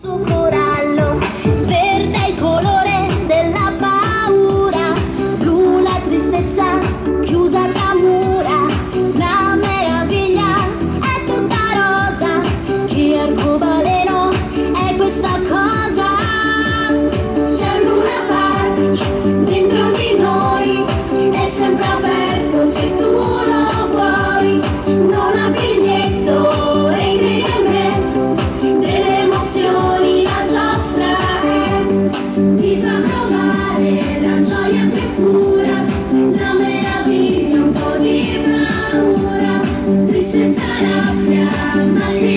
Сука! around my